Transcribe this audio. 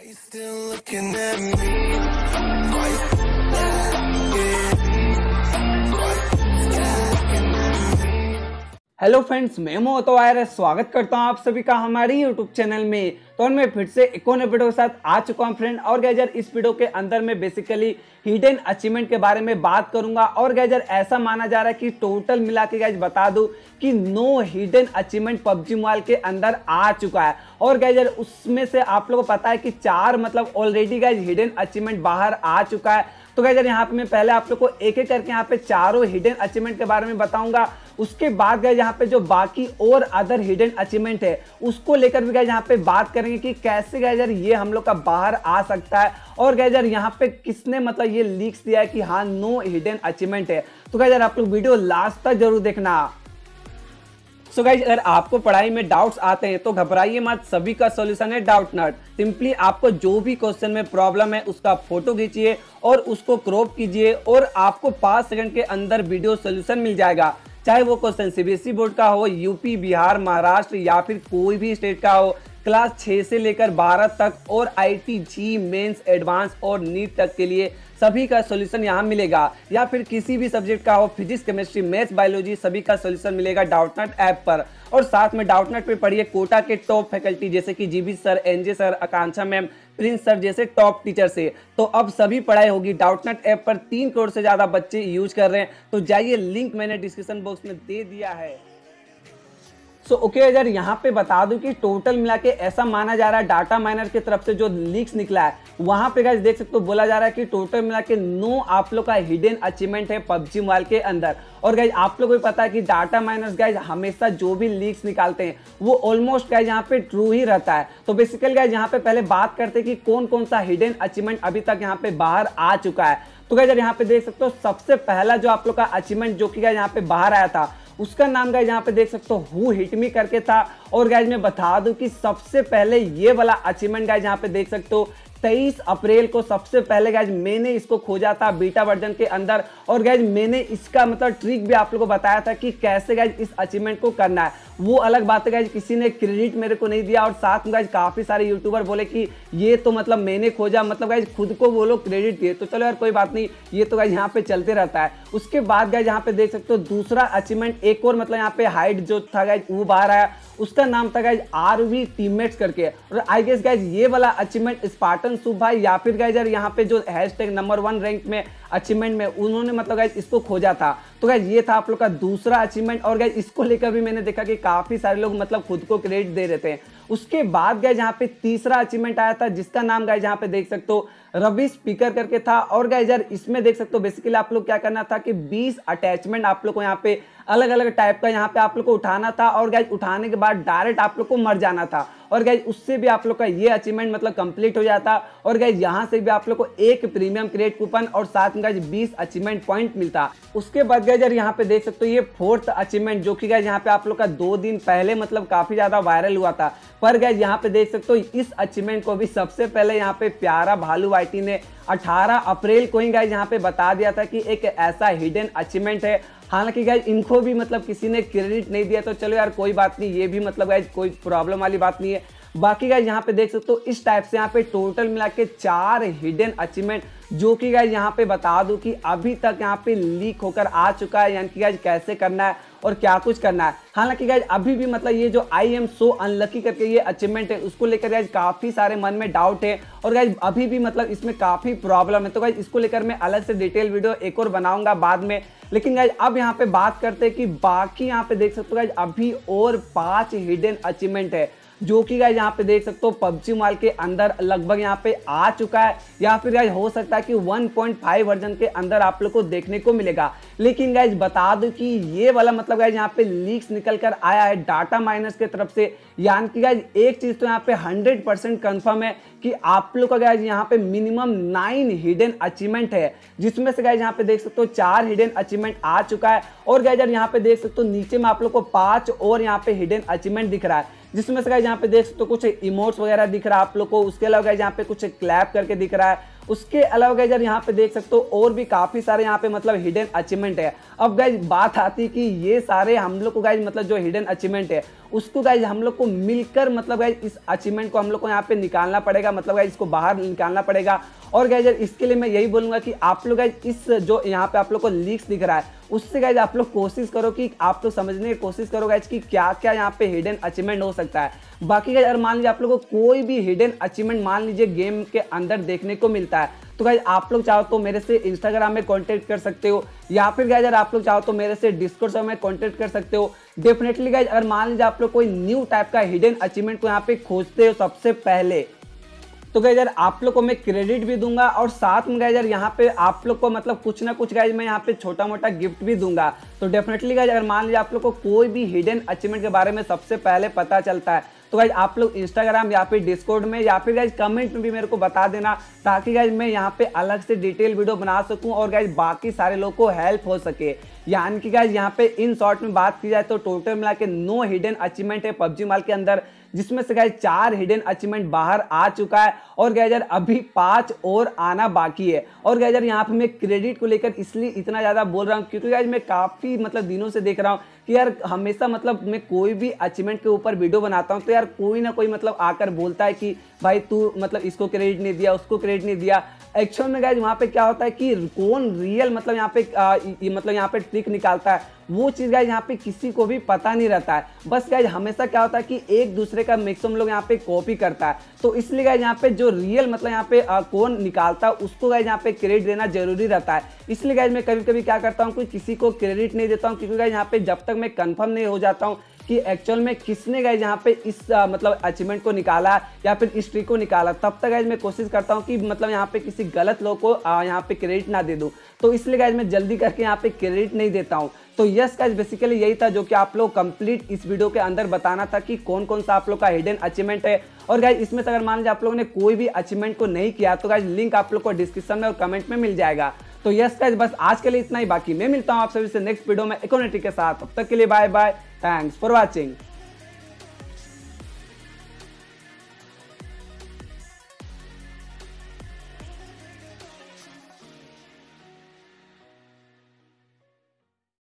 Are you still looking at me? Hello friends, मैं मोहतो आयर स्वागत करता हूँ आप सभी का हमारे यूट्यूब चैनल में। तो मैं फिर से एक और वीडियो के साथ आ चुका हूँ फ्रेंड। और गैजर इस वीडियो के अंदर मैं बेसिकली हिडन अचीवमेंट के बारे में बात करूँगा। और गैजर ऐसा माना जा रहा है कि टोटल मिला के गैज बता दूँ कि no hidden achievement PUBG mobile के अंदर आ चुका है। और गैजर उसमें से आप लोगों को पता है कि चार मतलब ऑलरेडी गैज हिडन अचीवमेंट बाहर आ चुका है। तो गैजर यहाँ पे मैं पहले आप लोग को एक एक करके यहाँ पे चारों हिडन अचीवमेंट के बारे में बताऊँगा। उसके बाद गए यहाँ पे जो बाकी और अदर हिडन अचीवमेंट है, उसको लेकर भी गए यहाँ पे बात करेंगे कि कैसे गैजर ये हम लोग का बाहर आ सकता है। और गैजर यहाँ पे किसने मतलब ये लीक्स दिया है कि हाँ नो हिडन अचीवमेंट है। तो गैजर आप लोग वीडियो लास्ट तक ज़रूर देखना। सो गाइज़ अगर आपको पढ़ाई में डाउट्स आते हैं तो घबराइए मत, सभी का सॉल्यूशन है डाउट नट सिंपली आपको जो भी क्वेश्चन में प्रॉब्लम है, उसका फ़ोटो खींचिए और उसको क्रॉप कीजिए और आपको पाँच सेकंड के अंदर वीडियो सोल्यूशन मिल जाएगा। चाहे वो क्वेश्चन सीबीएसई बोर्ड का हो, यूपी, बिहार, महाराष्ट्र या फिर कोई भी स्टेट का हो क्लास 6 से लेकर 12 तक और आईटी जी मेंस एडवांस और नीट तक के लिए सभी का सॉल्यूशन यहाँ मिलेगा। या फिर किसी भी सब्जेक्ट का हो फिजिक्स केमिस्ट्री मैथ्स बायोलॉजी सभी का सॉल्यूशन मिलेगा डाउटनट ऐप पर। और साथ में डाउटनट पे पढ़िए कोटा के टॉप फैकल्टी जैसे कि GB sir NJ sir Akanksha ma'am Prince sir जैसे टॉप टीचर से। तो अब सभी पढ़ाई होगी डाउटनट ऐप पर। तीन करोड़ से ज़्यादा बच्चे यूज़ कर रहे हैं। तो जाइए लिंक मैंने डिस्क्रिप्शन बॉक्स में दे दिया है। सो ओके अगर यहाँ पे बता दूँ कि टोटल मिला के ऐसा माना जा रहा है डाटा माइनर की तरफ़ से जो लीक्स निकला है, वहाँ पे गाइज़ देख सकते हो, बोला जा रहा है कि टोटल मिला के नो आप लोग का हिडन अचीवमेंट है पबजी मोबाइल के अंदर। और गाइज़ आप लोग को भी पता है कि डाटा माइनर्स गाइज़ हमेशा जो भी लीक्स निकालते हैं, वो ऑलमोस्ट गाइज़ यहाँ पे ट्रू ही रहता है। तो बेसिकली गाइज़ यहाँ पे पहले बात करते हैं कि कौन कौन सा हिडन अचीवमेंट अभी तक यहाँ पे बाहर आ चुका है। तो गाइज़ यहाँ पे देख सकते हो, सबसे पहला जो आप लोग का अचीवमेंट जो कि यहाँ पे बाहर आया था उसका नाम गाइज़ यहाँ पे देख सकते हो, हु हिट मी करके था। और गाइज़ मैं बता दूँ कि सबसे पहले ये वाला अचीवमेंट गाइज़ यहाँ पे देख सकते हो 23 अप्रैल को सबसे पहले गैज मैंने इसको खोजा था बीटा वर्जन के अंदर। और गैज मैंने इसका मतलब ट्रिक भी आप लोगों को बताया था कि कैसे गैज इस अचीवमेंट को करना है। वो अलग बात है गैज किसी ने क्रेडिट मेरे को नहीं दिया और साथ में गैज काफ़ी सारे यूट्यूबर बोले कि ये तो मतलब मैंने खोजा मतलब गैज खुद को वो लोग क्रेडिट दिए। तो चलो यार, कोई बात नहीं, ये तो गैज यहाँ पे चलते रहता है। उसके बाद गैज यहाँ पे देख सकते हो, दूसरा अचीवमेंट एक और मतलब यहाँ पे हाइट जो था गैज वो बाहर आया। उसका नाम था गाइज़ आर वी टीममेट्स करके। और आई गेस गाइज़ ये वाला अचीवमेंट स्पार्टन सुब भाई या फिर गाइज़ यार, यहाँ पे जो हैशटैग नंबर वन रैंक में अचीवमेंट में, उन्होंने मतलब गाइज़ इसको खोजा था। तो गाइज़ ये था आप लोग का दूसरा अचीवमेंट और गाइज़ इसको लेकर भी मैंने देखा कि काफ़ी सारे लोग मतलब खुद को क्रेडिट दे रहे थे। उसके बाद गए जहाँ पे तीसरा अचीवमेंट आया था, जिसका नाम गए जहाँ पे देख सकते हो, रवि स्पीकर करके था। और गए यार, इसमें देख सकते हो बेसिकली आप लोग क्या करना था कि 20 अटैचमेंट आप लोग को यहाँ पे अलग अलग टाइप का यहाँ पे आप लोग को उठाना था और गैज उठाने के बाद डायरेक्ट आप लोग को मर जाना था। और गैज उससे भी आप लोग का ये अचीवमेंट मतलब कंप्लीट हो जाता। और गैज यहाँ से भी आप लोग को एक प्रीमियम क्रेडिट कूपन और साथ में गैज बीस अचीवमेंट पॉइंट मिलता। उसके बाद गैज यार यहाँ पे देख सकते हो, ये फोर्थ अचीवमेंट जो कि गैज यहाँ पे आप लोग का दो दिन पहले मतलब काफ़ी ज़्यादा वायरल हुआ था। पर गैज यहाँ पे देख सकते हो, इस अचीवमेंट को भी सबसे पहले यहाँ पे प्यारा भालू वाइटी ने 18 अप्रैल को ही गाइज़ यहाँ पे बता दिया था कि एक ऐसा हिडन अचीवमेंट है। हालाँकि गाइज़ इनको भी मतलब किसी ने क्रेडिट नहीं दिया तो चलो यार, कोई बात नहीं, ये भी मतलब गाइज़ कोई प्रॉब्लम वाली बात नहीं है। बाकी गाइज़ यहाँ पे देख सकते हो, इस टाइप से यहाँ पे टोटल मिला के चार हिडन अचीवमेंट जो कि गाइज़ यहाँ पे बता दूँ कि अभी तक यहाँ पे लीक होकर आ चुका है, यानी कि गाइज़ कैसे करना है और क्या कुछ करना है। हालाँकि गाइज़ अभी भी मतलब ये जो आई एम सो अनलकी करके ये अचीवमेंट है, उसको लेकर गाइज़ काफ़ी सारे मन में डाउट है और गाइज़ अभी भी मतलब इसमें काफ़ी प्रॉब्लम है। तो गाइज़ इसको लेकर मैं अलग से डिटेल वीडियो एक और बनाऊँगा बाद में। लेकिन गाइज़ अब यहाँ पे बात करते हैं कि बाकी यहाँ पे देख सकते हो गाइज़ अभी और पाँच हिडन अचीवमेंट है। जो कि गाइज़ यहाँ पे देख सकते हो, पबजी माल के अंदर लगभग यहाँ पे आ चुका है। या फिर गाइज़ हो सकता है कि 1.5 वर्जन के अंदर आप लोग को देखने को मिलेगा। लेकिन गाइज़ बता दो कि ये वाला मतलब गाइज़ यहाँ पे लीक्स निकल कर आया है डाटा माइनस के तरफ़ से। यानी कि गाइज़ एक चीज़ तो यहाँ पे 100 परसेंट कन्फर्म है कि आप लोग का गाइज़ यहाँ पे मिनिमम नाइन हिडन अचीवमेंट है। जिसमें से गाइज़ यहाँ पे देख सकते हो चार हिडन अचीवमेंट आ चुका है। और गाइज़ यहाँ पे देख सकते हो नीचे में आप लोग को पाँच और यहाँ पे हिडन अचीवमेंट दिख रहा है। जिसमें से गाइज़ यहाँ पे देख सकते हो कुछ इमोट्स वगैरह दिख रहा है आप लोग को। उसके अलावा गाइज़ यहाँ पे कुछ क्लैप करके दिख रहा है। उसके अलावा गाइज़ यार यहाँ पे देख सकते हो और भी काफ़ी सारे यहाँ पे मतलब हिडन अचीवमेंट है। अब गाइज़ बात आती कि ये सारे हम लोग को गाइज़ मतलब जो हिडन अचीवमेंट है उसको गाइज़ हम लोग को मिलकर मतलब गाइज़ इस अचीवमेंट को हम लोग को यहाँ पे निकालना पड़ेगा मतलब गाइज़ इसको बाहर निकालना पड़ेगा। और गाइज़ इसके लिए मैं यही बोलूँगा कि आप लोग गाइज़ इस जो यहाँ पे आप लोग को लीक्स दिख रहा है, उससे गाइज़ आप लोग कोशिश करो कि आप लोग समझने की कोशिश करो गाइज़ कि क्या क्या यहाँ पे हिडन अचीवमेंट हो सकता है। बाकी गाइज़ अगर मान लीजिए आप लोग को कोई भी हिडन अचीवमेंट मान लीजिए गेम के अंदर देखने को मिलता है तो गाइज़ आप लोग चाहो तो मेरे से इंस्टाग्राम में कॉन्टेक्ट कर सकते हो, या फिर गाइज़ अगर आप लोग चाहो तो मेरे से डिस्कोर्स में कांटेक्ट कर सकते हो। डेफिनेटली गाइज़ अगर मान लीजिए आप लोग कोई न्यू टाइप का हिडन अचीवमेंट को यहाँ पे खोजते हो सबसे पहले तो गैजर आप लोग को मैं क्रेडिट भी दूँगा और साथ में गैजर यहाँ पे आप लोग को मतलब कुछ ना कुछ गाइज़ मैं यहाँ पे छोटा मोटा गिफ्ट भी दूँगा। तो डेफिनेटली गाइज़ अगर मान लीजिए आप लोग को कोई भी हिडन अचीवमेंट के बारे में सबसे पहले पता चलता है तो गाइज़ आप लोग इंस्टाग्राम या फिर डिस्कोड में या फिर गाइज़ कमेंट में भी मेरे को बता देना ताकि गाइज़ मैं यहाँ पे अलग से डिटेल वीडियो बना सकूँ और गाइज़ बाकी सारे लोग को हेल्प हो सके। यानी कि गाइज़ यहाँ पे इन शॉर्ट में बात की जाए तो टोटल मिला के नो हिडन अचीवमेंट है पबजी माल के अंदर, जिसमें से गाइज़ चार हिडन अचीवमेंट बाहर आ चुका है। और गैजर अभी पाँच और आना बाकी है। और गैजर यहाँ पे मैं क्रेडिट को लेकर इसलिए इतना ज़्यादा बोल रहा हूँ क्योंकि गाइज़ मैं काफ़ी मतलब दिनों से देख रहा हूँ कि यार, हमेशा मतलब मैं कोई भी अचीवमेंट के ऊपर वीडियो बनाता हूँ तो यार, कोई ना कोई मतलब आकर बोलता है कि भाई, तू मतलब इसको क्रेडिट नहीं दिया, उसको क्रेडिट नहीं दिया। एक्चुअल में गाइज़ वहाँ पे क्या होता है कि कौन रियल मतलब यहाँ पे मतलब यहाँ पे ट्रिक निकालता है। वो चीज़ गाइज़ यहाँ पे किसी को भी पता नहीं रहता है। बस गाइज़ हमेशा क्या होता है कि एक दूसरे का मैक्सिमम लोग यहाँ पे कॉपी करता है। तो इसलिए गाइज़ यहाँ पे जो रियल मतलब यहाँ पे कौन निकालता है, उसको गाइज़ यहाँ पे क्रेडिट देना ज़रूरी रहता है। इसलिए गाइज़ मैं कभी कभी क्या करता हूँ कि किसी को क्रेडिट नहीं देता हूँ, क्योंकि गाइज़ यहाँ पे जब तक मैं कन्फर्म नहीं हो जाता हूँ कि एक्चुअल में किसने गाइज़ यहाँ पे इस आ, मतलब अचीवमेंट को निकाला या फिर इस ट्रिक को निकाला? तब तक गाइज़ मैं कोशिश करता हूँ कि मतलब यहाँ पे किसी गलत लोग को यहाँ पे क्रेडिट ना दे दूँ। तो इसलिए गाइज़ मैं जल्दी करके यहाँ पे क्रेडिट नहीं देता हूँ। तो यस गाइज़ बेसिकली यही था जो कि आप लोग कंप्लीट इस वीडियो के अंदर बताना था कि कौन कौन सा आप लोग का हिडन अचीवमेंट है। और गाइज़ इसमें अगर मान लीजिए आप लोगों ने कोई भी अचीवमेंट को नहीं किया तो गाइज़ लिंक आप लोग को डिस्क्रिप्शन में और कमेंट में मिल जाएगा। तो यस गाइज़ बस आज के लिए इतना ही। बाकी मैं मिलता हूँ आप सभी से नेक्स्ट वीडियो में। इकोनिटी के साथ। तब तक के लिए bye bye thanks for watching